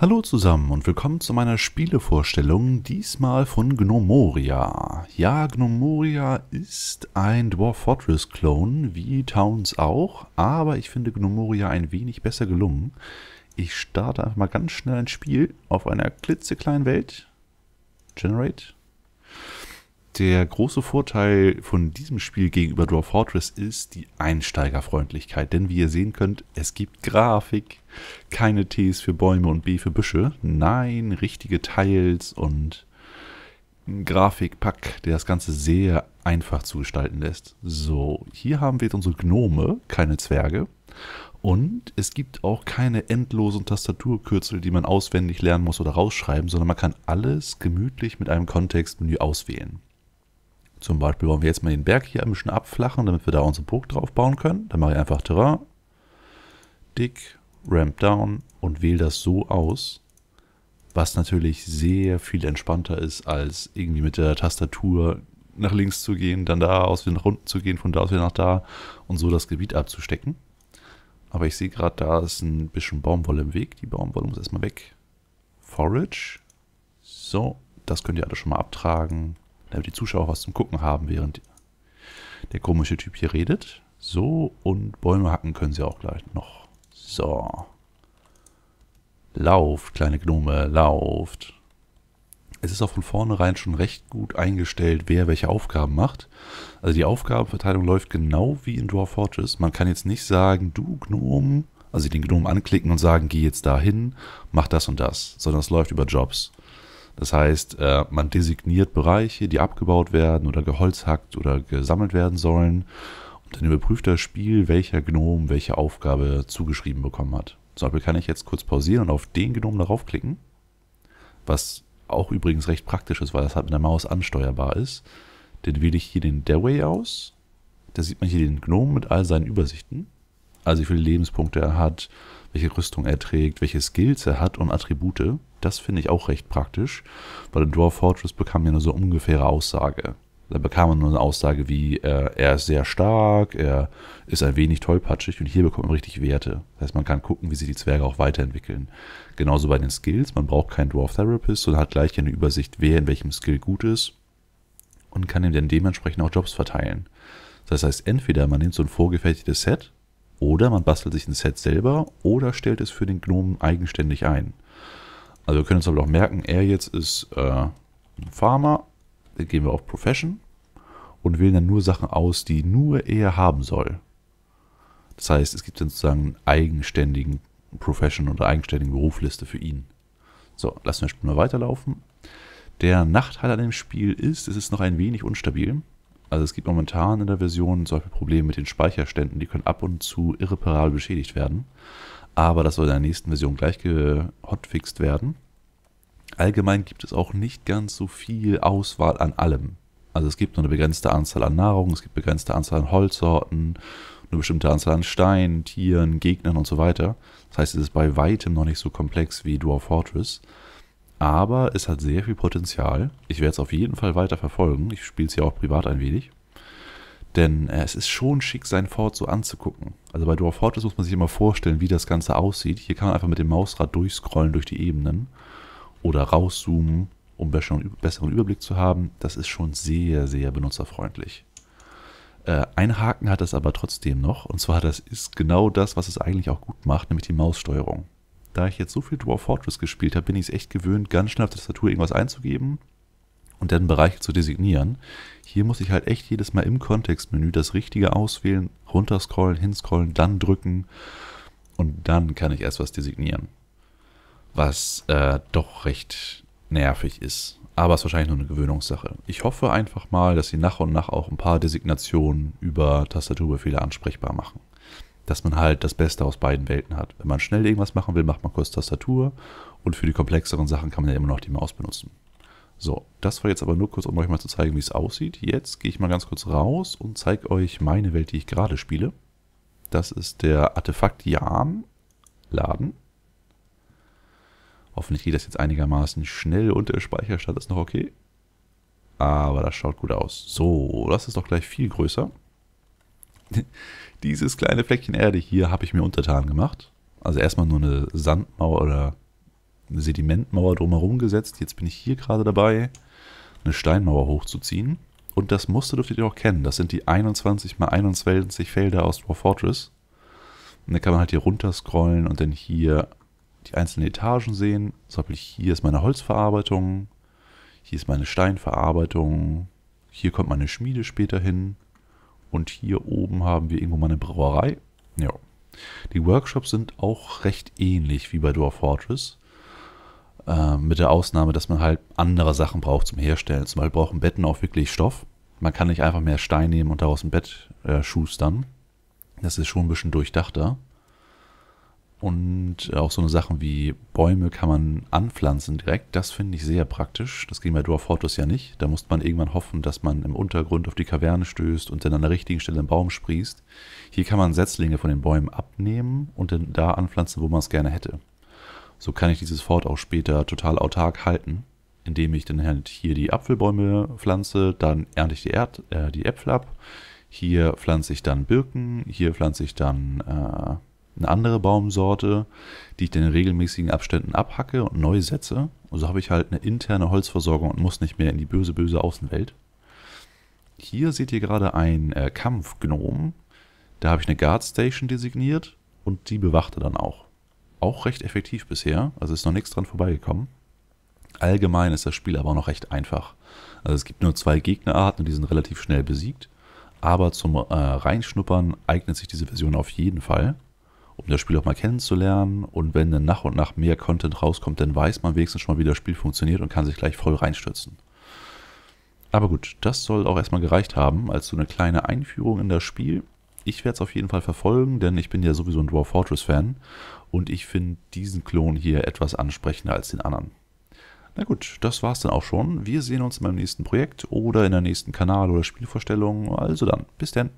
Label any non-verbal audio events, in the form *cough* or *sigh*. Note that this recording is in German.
Hallo zusammen und willkommen zu meiner Spielevorstellung, diesmal von Gnomoria. Ja, Gnomoria ist ein Dwarf Fortress Clone, wie Towns auch, aber ich finde Gnomoria ein wenig besser gelungen. Ich starte einfach mal ganz schnell ein Spiel auf einer klitzekleinen Welt. Generate. Der große Vorteil von diesem Spiel gegenüber Dwarf Fortress ist die Einsteigerfreundlichkeit. Denn wie ihr sehen könnt, es gibt Grafik, keine Ts für Bäume und B für Büsche. Nein, richtige Tiles und Grafikpack, der das Ganze sehr einfach zu gestalten lässt. So, hier haben wir jetzt unsere Gnome, keine Zwerge. Und es gibt auch keine endlosen Tastaturkürzel, die man auswendig lernen muss oder rausschreiben, sondern man kann alles gemütlich mit einem Kontextmenü auswählen. Zum Beispiel wollen wir jetzt mal den Berg hier ein bisschen abflachen, damit wir da unsere Burg drauf bauen können. Dann mache ich einfach Terrain, Dick, Ramp Down und wähle das so aus, was natürlich sehr viel entspannter ist, als irgendwie mit der Tastatur nach links zu gehen, dann da aus wieder nach unten zu gehen, von da aus wieder nach da und so das Gebiet abzustecken. Aber ich sehe gerade, da ist ein bisschen Baumwolle im Weg. Die Baumwolle muss erstmal weg. Forage. So, das könnt ihr alle schon mal abtragen damit die Zuschauer was zum Gucken haben, während der komische Typ hier redet. So, und Bäume hacken können sie auch gleich noch. So. Lauft, kleine Gnome, lauft. Es ist auch von vornherein schon recht gut eingestellt, wer welche Aufgaben macht. Also die Aufgabenverteilung läuft genau wie in Dwarf Fortress. Man kann jetzt nicht sagen, du Gnome, also den Gnome anklicken und sagen, geh jetzt dahin, mach das und das, sondern es läuft über Jobs. Das heißt, äh, man designiert Bereiche, die abgebaut werden oder geholzhackt oder gesammelt werden sollen. Und dann überprüft das Spiel, welcher Gnom welche Aufgabe zugeschrieben bekommen hat. Zum Beispiel kann ich jetzt kurz pausieren und auf den Gnom darauf klicken. Was auch übrigens recht praktisch ist, weil das halt mit der Maus ansteuerbar ist. Dann wähle ich hier den Dewey aus. Da sieht man hier den Gnom mit all seinen Übersichten. Also wie viele Lebenspunkte er hat, welche Rüstung er trägt, welche Skills er hat und Attribute. Das finde ich auch recht praktisch, weil in Dwarf Fortress bekam man nur so ungefähre Aussage. Da bekam man nur eine Aussage wie, äh, er ist sehr stark, er ist ein wenig tollpatschig und hier bekommt man richtig Werte. Das heißt, man kann gucken, wie sich die Zwerge auch weiterentwickeln. Genauso bei den Skills, man braucht keinen Dwarf Therapist und hat gleich eine Übersicht, wer in welchem Skill gut ist und kann ihm dann dementsprechend auch Jobs verteilen. Das heißt, entweder man nimmt so ein vorgefertigtes Set oder man bastelt sich ein Set selber oder stellt es für den Gnomen eigenständig ein. Also wir können uns aber auch merken, er jetzt ist äh, ein Farmer, dann gehen wir auf Profession und wählen dann nur Sachen aus, die nur er haben soll. Das heißt, es gibt dann sozusagen einen eigenständigen Profession oder eigenständigen Berufsliste für ihn. So, lassen wir das Spiel mal weiterlaufen. Der Nachteil an dem Spiel ist, es ist noch ein wenig unterstabil. Also es gibt momentan in der Version solche Probleme mit den Speicherständen, die können ab und zu irreparabel beschädigt werden. Aber das soll in der nächsten Version gleich gehotfixt werden. Allgemein gibt es auch nicht ganz so viel Auswahl an allem. Also es gibt nur eine begrenzte Anzahl an Nahrung, es gibt eine begrenzte Anzahl an Holzsorten, eine bestimmte Anzahl an Steinen, Tieren, Gegnern und so weiter. Das heißt, es ist bei weitem noch nicht so komplex wie Dwarf Fortress. Aber es hat sehr viel Potenzial. Ich werde es auf jeden Fall weiter verfolgen. Ich spiele es ja auch privat ein wenig. Denn äh, es ist schon schick, sein Fort so anzugucken. Also bei Dwarf Fortress muss man sich immer vorstellen, wie das Ganze aussieht. Hier kann man einfach mit dem Mausrad durchscrollen durch die Ebenen oder rauszoomen, um besseren, besseren Überblick zu haben. Das ist schon sehr, sehr benutzerfreundlich. Äh, ein Haken hat es aber trotzdem noch, und zwar das ist genau das, was es eigentlich auch gut macht, nämlich die Maussteuerung. Da ich jetzt so viel Dwarf Fortress gespielt habe, bin ich es echt gewöhnt, ganz schnell auf der Tastatur irgendwas einzugeben und dann Bereiche zu designieren. Hier muss ich halt echt jedes Mal im Kontextmenü das Richtige auswählen, runterscrollen, hinscrollen, dann drücken und dann kann ich erst was designieren. Was äh, doch recht nervig ist. Aber es ist wahrscheinlich nur eine Gewöhnungssache. Ich hoffe einfach mal, dass sie nach und nach auch ein paar Designationen über Tastaturbefehle ansprechbar machen. Dass man halt das Beste aus beiden Welten hat. Wenn man schnell irgendwas machen will, macht man kurz Tastatur und für die komplexeren Sachen kann man ja immer noch die Maus benutzen. So, das war jetzt aber nur kurz, um euch mal zu zeigen, wie es aussieht. Jetzt gehe ich mal ganz kurz raus und zeige euch meine Welt, die ich gerade spiele. Das ist der Artefakt Jan Laden. Hoffentlich geht das jetzt einigermaßen schnell und der Speicherstand ist noch okay. Aber das schaut gut aus. So, das ist doch gleich viel größer. *laughs* Dieses kleine Fleckchen Erde hier habe ich mir untertan gemacht. Also erstmal nur eine Sandmauer oder eine Sedimentmauer drumherum gesetzt. Jetzt bin ich hier gerade dabei, eine Steinmauer hochzuziehen. Und das Muster dürftet ihr auch kennen. Das sind die 21 x 21 Felder aus Dwarf Fortress. Und dann kann man halt hier runter scrollen und dann hier die einzelnen Etagen sehen. Zum Beispiel hier ist meine Holzverarbeitung, hier ist meine Steinverarbeitung, hier kommt meine Schmiede später hin und hier oben haben wir irgendwo meine Brauerei. Ja. Die Workshops sind auch recht ähnlich wie bei Dwarf Fortress. Äh, mit der Ausnahme, dass man halt andere Sachen braucht zum Herstellen. Zum Beispiel brauchen Betten auch wirklich Stoff. Man kann nicht einfach mehr Stein nehmen und daraus ein Bett äh, schustern. Das ist schon ein bisschen durchdachter. Und auch so eine Sachen wie Bäume kann man anpflanzen direkt. Das finde ich sehr praktisch. Das ging bei Dwarf Fortress ja nicht. Da musste man irgendwann hoffen, dass man im Untergrund auf die Kaverne stößt und dann an der richtigen Stelle einen Baum sprießt. Hier kann man Setzlinge von den Bäumen abnehmen und dann da anpflanzen, wo man es gerne hätte. So kann ich dieses Fort auch später total autark halten, indem ich dann halt hier die Apfelbäume pflanze, dann ernte ich die, Erd äh, die Äpfel ab. Hier pflanze ich dann Birken, hier pflanze ich dann äh, eine andere Baumsorte, die ich dann in regelmäßigen Abständen abhacke und neu setze. Und so habe ich halt eine interne Holzversorgung und muss nicht mehr in die böse, böse Außenwelt. Hier seht ihr gerade ein äh, Kampfgnom. Da habe ich eine Guard Station designiert und die bewachte dann auch. Auch recht effektiv bisher, also ist noch nichts dran vorbeigekommen. Allgemein ist das Spiel aber noch recht einfach. Also es gibt nur zwei Gegnerarten und die sind relativ schnell besiegt. Aber zum äh, Reinschnuppern eignet sich diese Version auf jeden Fall um das Spiel auch mal kennenzulernen. Und wenn dann nach und nach mehr Content rauskommt, dann weiß man wenigstens schon mal, wie das Spiel funktioniert und kann sich gleich voll reinstürzen. Aber gut, das soll auch erstmal gereicht haben, als so eine kleine Einführung in das Spiel. Ich werde es auf jeden Fall verfolgen, denn ich bin ja sowieso ein Dwarf Fortress Fan und ich finde diesen Klon hier etwas ansprechender als den anderen. Na gut, das war's dann auch schon. Wir sehen uns in meinem nächsten Projekt oder in der nächsten Kanal- oder Spielvorstellung. Also dann, bis dann.